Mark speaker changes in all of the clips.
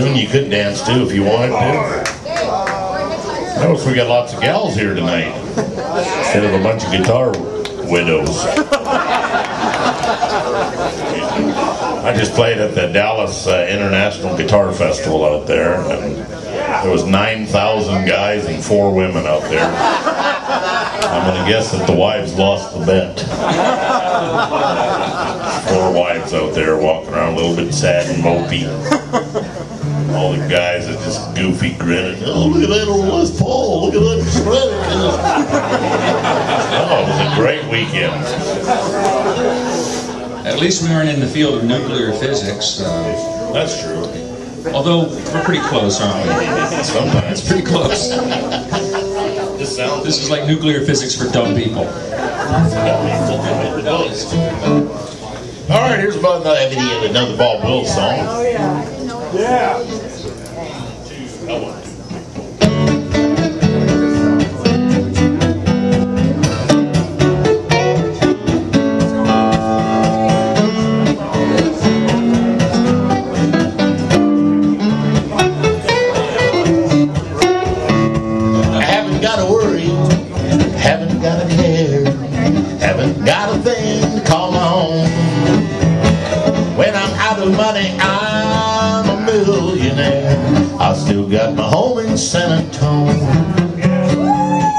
Speaker 1: tune you could dance to if you wanted to. Notice we got lots of gals here tonight instead of a bunch of guitar widows. I just played at the Dallas uh, International Guitar Festival out there, and there was 9,000 guys and four women out there. I'm going to guess that the wives lost the bet. Four wives out there walking around a little bit sad and mopey. All the guys are just goofy grinning. Oh, look at that old Les Paul. Look at that shredder. oh, it was a great weekend.
Speaker 2: At least we aren't in the field of nuclear physics. Uh,
Speaker 1: That's true.
Speaker 2: although we're pretty close, aren't we?
Speaker 1: Sometimes.
Speaker 2: Pretty close.
Speaker 1: This sounds
Speaker 2: This is like nuclear physics for dumb people.
Speaker 1: All right, here's about another video, another Bob Wills song.
Speaker 3: Oh, yeah. Yeah.
Speaker 1: Worry, haven't got a care, haven't got a thing to call my own. When I'm out of money, I'm a millionaire. I still got my home in San Antone.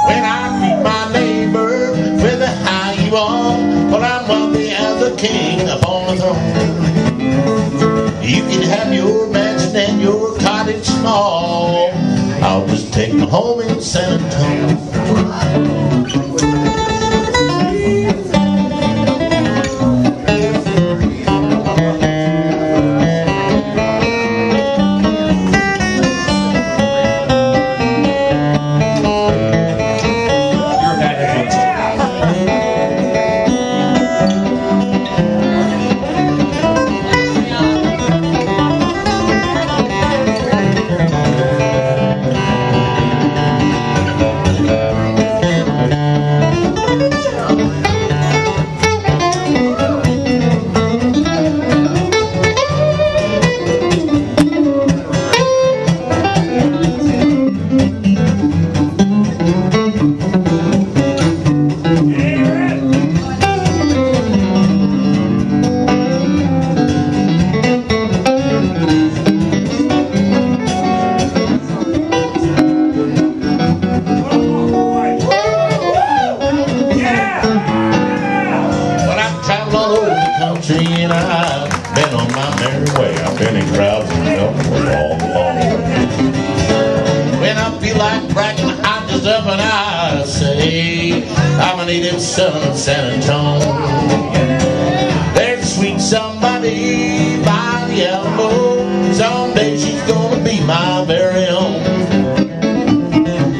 Speaker 1: When I meet my neighbor a how you on, well I'm wealthy as a king upon the throne. You can have your mansion and your cottage small. I'll just take my home in San Antone. Merry way. I've been in crowds and felt all along. When I feel like bragging, I up and I say, I'm a native son of San Antone. There's a sweet somebody by the Alamo. Someday she's gonna be my very own.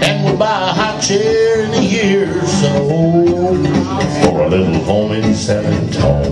Speaker 1: And we'll buy a hot chair in a year or so for a little home in San Antone.